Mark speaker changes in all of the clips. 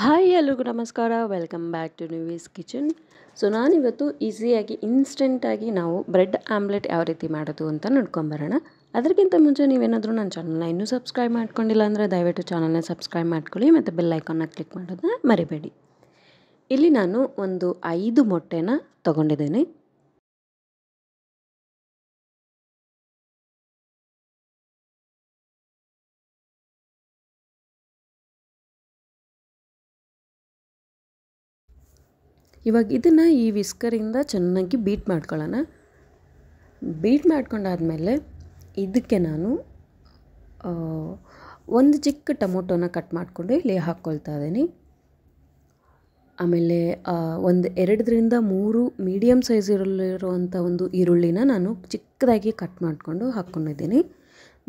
Speaker 1: Hi ಎಲ್ರಿಗೂ ನಮಸ್ಕಾರ welcome back to ನ್ಯೂವೀಸ್ ಕಿಚನ್ ಸೊ ನಾನಿವತ್ತು ಈಸಿಯಾಗಿ ಇನ್ಸ್ಟೆಂಟಾಗಿ ನಾವು ಬ್ರೆಡ್ ಆಮ್ಲೆಟ್ ಯಾವ ರೀತಿ ಮಾಡೋದು ಅಂತ ನೋಡ್ಕೊಂಬರೋಣ ಅದಕ್ಕಿಂತ ಮುಂಚೆ ನೀವೇನಾದರೂ ನನ್ನ ಚಾನಲ್ನ ಇನ್ನೂ ಸಬ್ಸ್ಕ್ರೈಬ್ ಮಾಡ್ಕೊಂಡಿಲ್ಲ ಅಂದರೆ ದಯವಿಟ್ಟು ಚಾನಲ್ನ ಸಬ್ಸ್ಕ್ರೈಬ್ ಮಾಡ್ಕೊಳ್ಳಿ ಮತ್ತು ಬೆಲ್ ಐಕಾನ್ನ ಕ್ಲಿಕ್ ಮಾಡೋದನ್ನ ಮರಿಬೇಡಿ. ಇಲ್ಲಿ ನಾನು ಒಂದು ಐದು ಮೊಟ್ಟೆನ ತೊಗೊಂಡಿದ್ದೀನಿ. ಇವಾಗ ಇದನ್ನು ಈ ವಿಸ್ಕರಿಂದ ಚೆನ್ನಾಗಿ ಬೀಟ್ ಮಾಡ್ಕೊಳ್ಳೋಣ. ಬೀಟ್ ಮಾಡ್ಕೊಂಡಾದಮೇಲೆ ಇದಕ್ಕೆ ನಾನು ಒಂದು ಚಿಕ್ಕ ಟೊಮೊಟೊನ ಕಟ್ ಮಾಡಿಕೊಂಡು ಇಲ್ಲಿ ಹಾಕ್ಕೊಳ್ತಾ ಇದ್ದೀನಿ. ಆಮೇಲೆ ಒಂದು ಎರಡರಿಂದ ಮೂರು ಮೀಡಿಯಮ್ ಸೈಜ್ ಇರಲಿರುವಂಥ ಒಂದು ಈರುಳ್ಳಿನ ನಾನು ಚಿಕ್ಕದಾಗಿ ಕಟ್ ಮಾಡಿಕೊಂಡು ಹಾಕ್ಕೊಂಡಿದ್ದೀನಿ.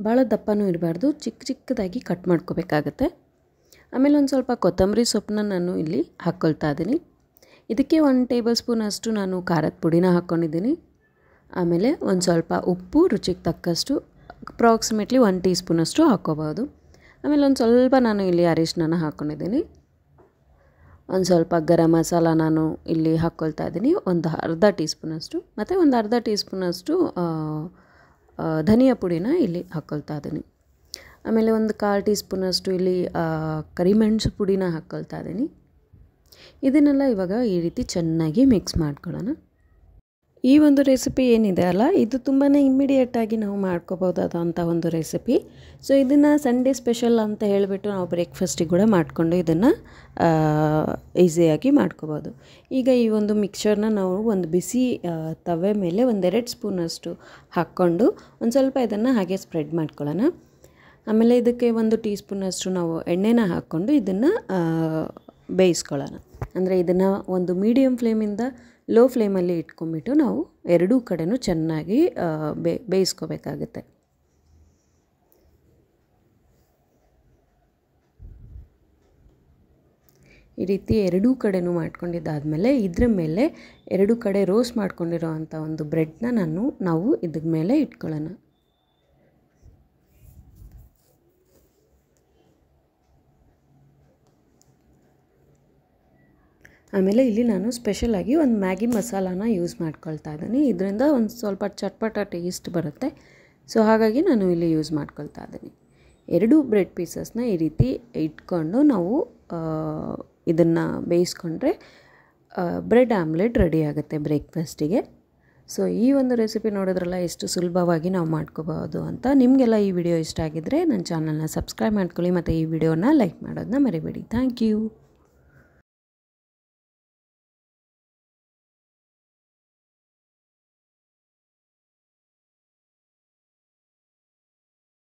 Speaker 1: ಭಾಳ ದಪ್ಪನೂ ಇರಬಾರ್ದು, ಚಿಕ್ಕ ಚಿಕ್ಕದಾಗಿ ಕಟ್ ಮಾಡ್ಕೋಬೇಕಾಗತ್ತೆ. ಆಮೇಲೆ ಒಂದು ಸ್ವಲ್ಪ ಕೊತ್ತಂಬರಿ ಸೊಪ್ಪನ್ನ ನಾನು ಇಲ್ಲಿ ಹಾಕ್ಕೊಳ್ತಾ ಇದ್ದೀನಿ. ಇದಕ್ಕೆ ಒಂದು ಟೇಬಲ್ ಸ್ಪೂನ್ ಅಷ್ಟು ನಾನು ಖಾರದ ಪುಡಿನ ಹಾಕ್ಕೊಂಡಿದ್ದೀನಿ. ಆಮೇಲೆ ಒಂದು ಸ್ವಲ್ಪ ಉಪ್ಪು, ರುಚಿಗೆ ತಕ್ಕಷ್ಟು ಅಪ್ರಾಕ್ಸಿಮೇಟ್ಲಿ ಒನ್ ಟೀ ಸ್ಪೂನಷ್ಟು ಹಾಕ್ಕೋಬೋದು. ಆಮೇಲೆ ಒಂದು ಸ್ವಲ್ಪ ನಾನು ಇಲ್ಲಿ ಅರಿಶಿನ ಹಾಕ್ಕೊಂಡಿದ್ದೀನಿ. ಒಂದು ಸ್ವಲ್ಪ ಗರಂ ಮಸಾಲ ನಾನು ಇಲ್ಲಿ ಹಾಕ್ಕೊಳ್ತಾ ಇದ್ದೀನಿ. ಒಂದು ಅರ್ಧ ಟೀ ಸ್ಪೂನಷ್ಟು ಮತ್ತು ಒಂದು ಅರ್ಧ ಟೀ ಸ್ಪೂನಷ್ಟು ಧನಿಯಾ ಪುಡಿನ ಇಲ್ಲಿ ಹಾಕ್ಕೊಳ್ತಾ ಇದ್ದೀನಿ. ಆಮೇಲೆ ಒಂದು ಕಾಲು ಟೀ ಸ್ಪೂನಷ್ಟು ಇಲ್ಲಿ ಕರಿಮೆಣಸು ಪುಡಿನ ಹಾಕ್ಕೊಳ್ತಾ ಇದ್ದೀನಿ. ಇದನ್ನೆಲ್ಲ ಇವಾಗ ಈ ರೀತಿ ಚೆನ್ನಾಗಿ ಮಿಕ್ಸ್ ಮಾಡ್ಕೊಳ್ಳೋಣ. ಈ ಒಂದು ರೆಸಿಪಿ ಏನಿದೆ ಅಲ್ಲ, ಇದು ತುಂಬಾ ಇಮ್ಮಿಡಿಯೇಟಾಗಿ ನಾವು ಮಾಡ್ಕೋಬೋದಾದಂಥ ಒಂದು ರೆಸಿಪಿ ಸೊ ಇದನ್ನು ಸಂಡೇ ಸ್ಪೆಷಲ್ ಅಂತ ಹೇಳಿಬಿಟ್ಟು ನಾವು ಬ್ರೇಕ್ಫಾಸ್ಟಿಗೆ ಕೂಡ ಮಾಡಿಕೊಂಡು ಇದನ್ನು ಈಸಿಯಾಗಿ ಮಾಡ್ಕೋಬೋದು ಈಗ ಈ ಒಂದು ಮಿಕ್ಸರ್ನ ನಾವು ಒಂದು ಬಿಸಿ ತವೆ ಮೇಲೆ ಒಂದೆರಡು ಸ್ಪೂನಷ್ಟು ಹಾಕ್ಕೊಂಡು ಒಂದು ಸ್ವಲ್ಪ ಇದನ್ನು ಹಾಗೆ ಸ್ಪ್ರೆಡ್ ಮಾಡ್ಕೊಳ್ಳೋಣ. ಆಮೇಲೆ ಇದಕ್ಕೆ ಒಂದು ಟೀ ಸ್ಪೂನಷ್ಟು ನಾವು ಎಣ್ಣೆನ ಹಾಕ್ಕೊಂಡು ಇದನ್ನು ಬೇಯಿಸ್ಕೊಳ್ಳೋಣ. ಅಂದರೆ ಇದನ್ನು ಒಂದು ಮೀಡಿಯಮ್ ಫ್ಲೇಮಿಂದ ಲೋ ಫ್ಲೇಮಲ್ಲಿ ಇಟ್ಕೊಂಡ್ಬಿಟ್ಟು ನಾವು ಎರಡೂ ಕಡೆನೂ ಚೆನ್ನಾಗಿ ಬೇ, ಬೇಯಿಸ್ಕೋಬೇಕಾಗುತ್ತೆ. ಈ ರೀತಿ ಎರಡೂ ಕಡೆನೂ ಮಾಡ್ಕೊಂಡಿದ್ದಾದಮೇಲೆ ಇದ್ರ ಮೇಲೆ ಎರಡು ಕಡೆ ರೋಸ್ಟ್ ಮಾಡ್ಕೊಂಡಿರೋ ಅಂಥ ಒಂದು ಬ್ರೆಡ್ನ ನಾನು, ನಾವು ಇದ್ರ ಮೇಲೆ ಇಟ್ಕೊಳ್ಳೋಣ. ಆಮೇಲೆ ಇಲ್ಲಿ ನಾನು ಸ್ಪೆಷಲಾಗಿ ಒಂದು ಮ್ಯಾಗಿ ಮಸಾಲಾನ ಯೂಸ್ ಮಾಡ್ಕೊಳ್ತಾ ಇದ್ದೀನಿ. ಇದರಿಂದ ಒಂದು ಸ್ವಲ್ಪ ಚಟ್ಪಟ ಟೇಸ್ಟ್ ಬರುತ್ತೆ. ಸೊ ಹಾಗಾಗಿ ನಾನು ಇಲ್ಲಿ ಯೂಸ್ ಮಾಡ್ಕೊಳ್ತಾ ಇದ್ದೀನಿ. ಎರಡು ಬ್ರೆಡ್ ಪೀಸಸ್ನ ಈ ರೀತಿ ಇಟ್ಕೊಂಡು ನಾವು ಇದನ್ನು ಬೇಯಿಸ್ಕೊಂಡ್ರೆ ಬ್ರೆಡ್ ಆಮ್ಲೆಟ್ ರೆಡಿ ಆಗುತ್ತೆ ಬ್ರೇಕ್ಫಾಸ್ಟಿಗೆ ಸೊ ಈ ಒಂದು ರೆಸಿಪಿ ನೋಡಿದ್ರಲ್ಲ, ಎಷ್ಟು ಸುಲಭವಾಗಿ ನಾವು ಮಾಡ್ಕೋಬೋದು ಅಂತ. ನಿಮಗೆಲ್ಲ ಈ ವಿಡಿಯೋ ಇಷ್ಟ ಆಗಿದ್ದರೆ ನನ್ನ ಚಾನಲ್ನ ಸಬ್ಸ್ಕ್ರೈಬ್ ಮಾಡ್ಕೊಳ್ಳಿ, ಮತ್ತು ಈ ವಿಡಿಯೋನ ಲೈಕ್ ಮಾಡೋದನ್ನ ಮರಿಬೇಡಿ. Thank you